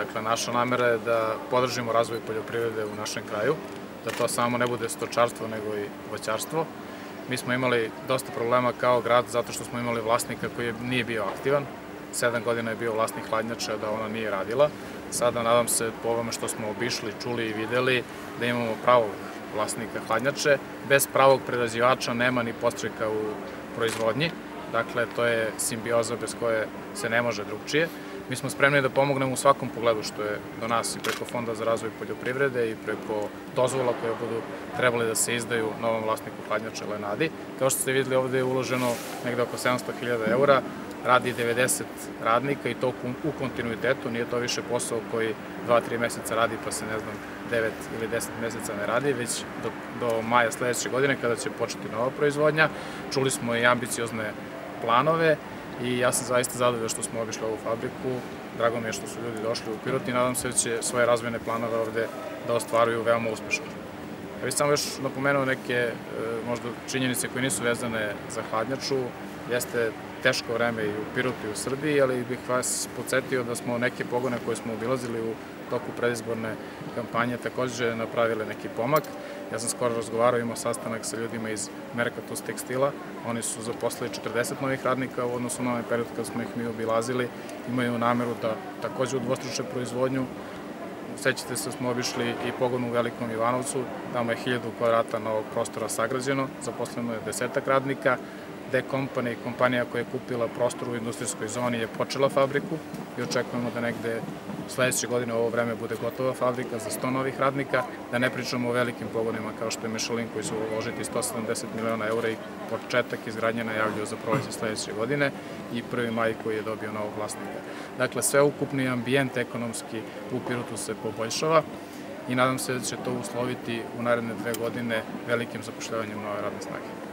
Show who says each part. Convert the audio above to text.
Speaker 1: Dakle, naša namera je da podržimo razvoj poljoprivrede u našem kraju, da to samo ne bude stočarstvo nego i voćarstvo. Mi smo imali dosta problema kao grad zato što smo imali vlasnika koji nije bio aktivan. Sedam godina je bio vlasnik hladnjača da ona nije radila. Sada nadam se po ovome što smo obišli, čuli i videli da imamo pravog vlasnika hladnjače. Bez pravog prerađivača nema ni postreka u proizvodnji. Dakle, to je simbioza bez koje se ne može drugčije. Mi smo spremni da pomognemo u svakom pogledu što je do nas i preko Fonda za razvoj poljoprivrede i preko dozvola koje budu trebali da se izdaju novom vlasniku hladnjača Lenadi. Kao što ste videli ovde je uloženo negde oko 700.000 eura, radi 90 radnika i to u kontinuitetu, nije to više posao koji 2-3 meseca radi pa se ne znam 9 ili 10 meseca ne radi, već do, do maja sledeće godine kada će početi nova proizvodnja. Čuli smo i ambiciozne planove i ja sam zaista zadovoljan što smo obišli ovu fabriku. Drago mi je što su ljudi došli u Pirot i nadam se da će svoje razvojne planove ovde da ostvaruju veoma uspešno. Ja bih samo još napomenuo neke e, možda činjenice koje nisu vezane za hladnjaču. Jeste teško vreme i u Pirotu i u Srbiji, ali bih vas podsjetio da smo neke pogone koje smo obilazili u toku predizborne kampanje takođe napravili neki pomak. Ja sam skoro razgovarao, imao sastanak sa ljudima iz Mercatus tekstila. Oni su zaposlili 40 novih radnika u odnosu na ovaj period kad smo ih mi obilazili. Imaju nameru da takođe udvostruče proizvodnju. Sećate se, smo obišli i pogon u Velikom Ivanovcu, tamo je 1000 kvadrata novog prostora sagrađeno, zaposleno je desetak radnika, D Company, kompanija koja je kupila prostor u industrijskoj zoni, je počela fabriku i očekujemo da negde sledeće godine ovo vreme bude gotova fabrika za 100 novih radnika, da ne pričamo o velikim pogonima kao što je Michelin koji su uložiti 170 miliona eura i početak izgradnje najavljaju za proleće sledeće godine i 1. maj koji je dobio novog vlasnika. Dakle, sveukupni ambijent ekonomski u Pirotu se poboljšava i nadam se da će to usloviti u naredne dve godine velikim zapošljavanjem nove radne snage.